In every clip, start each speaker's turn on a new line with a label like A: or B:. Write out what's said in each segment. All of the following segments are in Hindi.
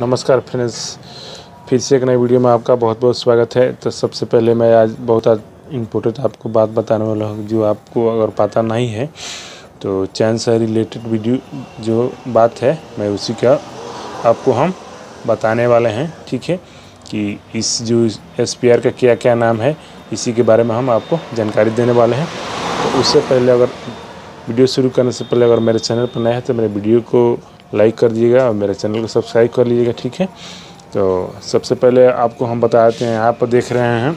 A: नमस्कार फ्रेंड्स। फिर से एक नई वीडियो में आपका बहुत बहुत स्वागत है। तो सबसे पहले मैं आज बहुत इम्पोर्टेंट आपको बात बताने वाला हूँ, जो आपको अगर पता नहीं है तो चैन से रिलेटेड वीडियो जो बात है, मैं उसी का आपको हम बताने वाले हैं, ठीक है? कि इस जो एसपीआर का क्या क्या नाम है, इसी के बारे में हम आपको जानकारी देने वाले हैं। तो उससे पहले अगर वीडियो शुरू करने से पहले अगर मेरे चैनल पर नया है तो मेरे वीडियो को लाइक कर दीजिएगा और मेरे चैनल को सब्सक्राइब कर लीजिएगा, ठीक है? तो सबसे पहले आपको हम बताते हैं यहाँ पर देख रहे हैं।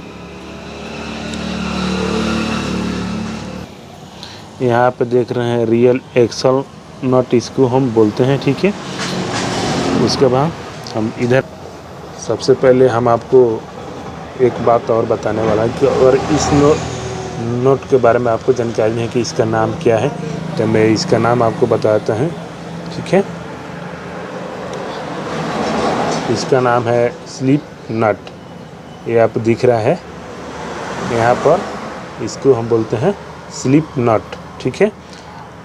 A: यहाँ पे देख रहे हैं रियल एक्सल नॉट इसको हम बोलते हैं, ठीक है? उसके बाद हम इधर, सबसे पहले हम आपको एक बात और बताने वाला है कि अगर इस नो नोट के बारे में आपको जानकारी है कि इसका नाम क्या है तो मैं इसका नाम आपको बताता हूँ, ठीक है? इसका नाम है स्लीप नट। ये आप दिख रहा है। यहाँ पर इसको हम बोलते हैं स्लीप नट, ठीक है?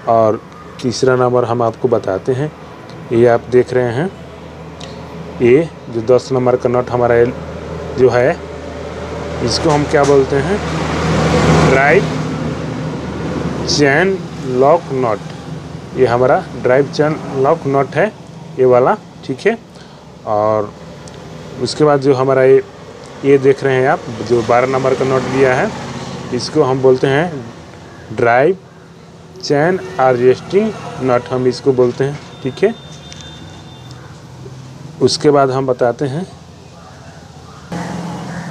A: और तीसरा नंबर हम आपको बताते हैं। ये आप देख रहे हैं। ये जो दस नंबर का नट हमारा जो है, इसको हम क्या बोलते हैं? Drive chain lock nut. ये हमारा ड्राइव चैन लॉक नट है, ये वाला, ठीक है? और उसके बाद जो हमारा ये ये देख रहे हैं आप, जो बारह नंबर का नोट दिया है, इसको हम बोलते हैं ड्राइव, चैन एडजस्टिंग नट हम इसको बोलते हैं, ठीक है? उसके बाद हम बताते हैं।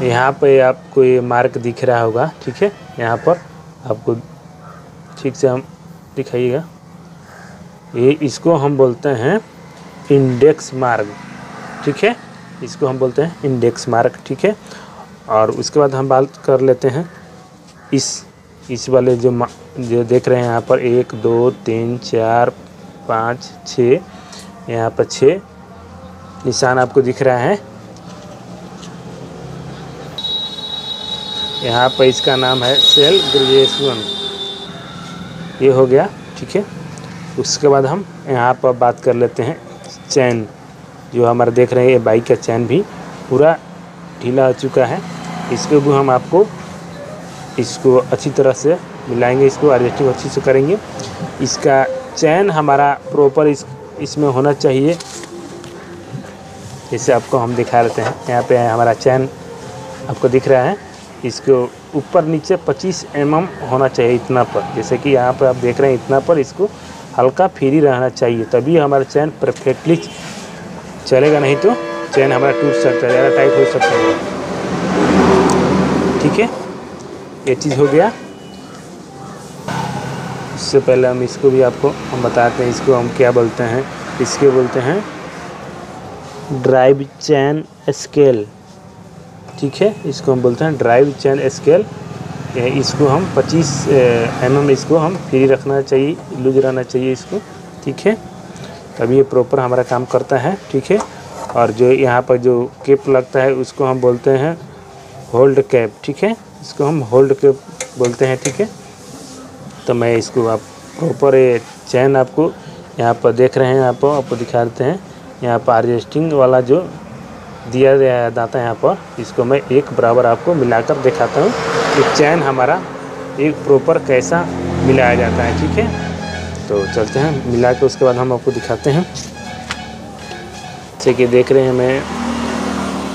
A: यहाँ पे आपको ये मार्क दिख रहा होगा, ठीक है? यहाँ पर आपको ठीक से हम दिखाइएगा। ये इसको हम बोलते हैं इंडेक्स मार्क। ठीक है? इसको हम बोलते हैं इंडेक्स मार्क ठीक है? और उसके बाद हम बात कर लेते हैं इस इस वाले जो जो देख रहे हैं यहाँ पर, एक, दो, तीन, चार, पाँच, छ, यहाँ पर छ निशान आपको दिख रहा है। यहाँ पर इसका नाम है सेल ग्रेजुएशन ये हो गया, ठीक है? उसके बाद हम यहाँ पर बात कर लेते हैं चैन। जो हमारा देख रहे हैं बाइक का चैन भी पूरा ढीला हो चुका है। इसको भी हम आपको इसको अच्छी तरह से मिलाएँगे, इसको एडजस्टिंग अच्छी से करेंगे। इसका चैन हमारा प्रॉपर इस, इसमें होना चाहिए। जैसे आपको हम दिखा लेते हैं, यहाँ पे हमारा चैन आपको दिख रहा है। इसको ऊपर नीचे 25 एम mm होना चाहिए इतना पर। जैसे कि यहाँ पर आप देख रहे हैं, इतना पर इसको हल्का फ्री रहना चाहिए, तभी हमारा चैन परफेक्टली चलेगा, नहीं तो चैन हमारा टूट सकता है, ज़्यादा टाइट हो सकता है। ठीक है? ये चीज़ हो गया। इससे पहले हम इसको भी आपको, हम बताते हैं, इसको हम क्या बोलते हैं? इसके बोलते हैं ड्राइव चैन स्केल ठीक है? इसको हम बोलते हैं ड्राइव चैन स्केल इसको हम 25 एम mm इसको हम फ्री रखना चाहिए, लूज रहना चाहिए इसको। ठीक है? तभी ये प्रॉपर हमारा काम करता है, ठीक है? और जो यहाँ पर जो कैप लगता है, उसको हम बोलते हैं होल्ड कैप ठीक है? इसको हम होल्ड कैप बोलते हैं, ठीक है? तो मैं इसको आप प्रॉपर ये चैन आपको यहाँ पर देख रहे हैं आप आपको दिखा देते हैं। यहाँ पर आर्जेस्टिंग वाला जो दिया जाता है यहाँ पर, इसको मैं एक बराबर आपको मिलाकर दिखाता हूँ कि चैन हमारा एक प्रॉपर कैसा मिलाया जाता है, ठीक है? तो चलते हैं। मिला के उसके बाद हम आपको दिखाते हैं। जैसे कि देख रहे हैं मैं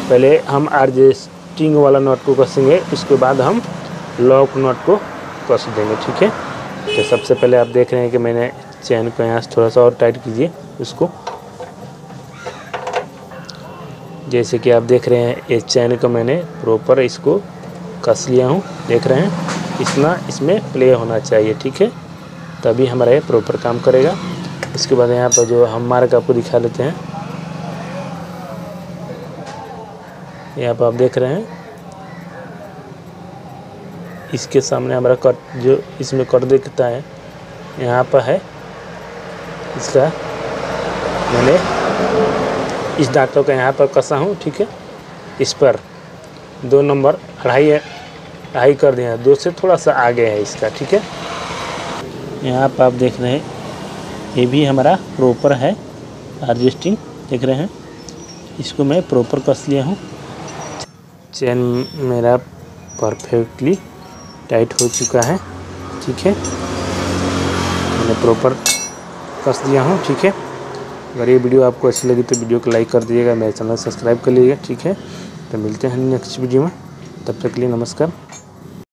A: पहले हम एडजस्टिंग वाला नोट को कसेंगे, उसके बाद हम लॉक नोट को कस देंगे, ठीक है? तो सबसे पहले आप देख रहे हैं कि मैंने चैन को यहाँ से थोड़ा सा और टाइट कीजिए उसको। जैसे कि आप देख रहे हैं इस चैन को मैंने प्रॉपर इसको कस लिया हूँ, देख रहे हैं। इतना इसमें प्ले होना चाहिए, ठीक है? तभी हमारा ये प्रॉपर काम करेगा। इसके बाद यहाँ पर जो हम मार्क आपको दिखा लेते हैं। यहाँ पर आप देख रहे हैं। इसके सामने हमारा कट जो इसमें कट दिखता है, यहाँ पर है। इसका मैंने इस दांतों का यहाँ पर कसा हूँ, ठीक है? इस पर दो नंबर, अढ़ाई अढ़ाई कर दिया। दो से थोड़ा सा आगे है इसका, ठीक है? यहाँ पर आप देख रहे हैं, ये भी हमारा प्रॉपर है एडजस्टिंग देख रहे हैं। इसको मैं प्रॉपर कस लिया हूँ। चैन मेरा परफेक्टली टाइट हो चुका है, ठीक है? मैंने प्रॉपर कस दिया हूँ, ठीक है? अगर ये वीडियो आपको अच्छी लगी तो वीडियो को लाइक कर दीजिएगा, मेरे चैनल सब्सक्राइब कर लीजिएगा, ठीक है? तो मिलते हैं नेक्स्ट वीडियो में। तब तक के लिए नमस्कार।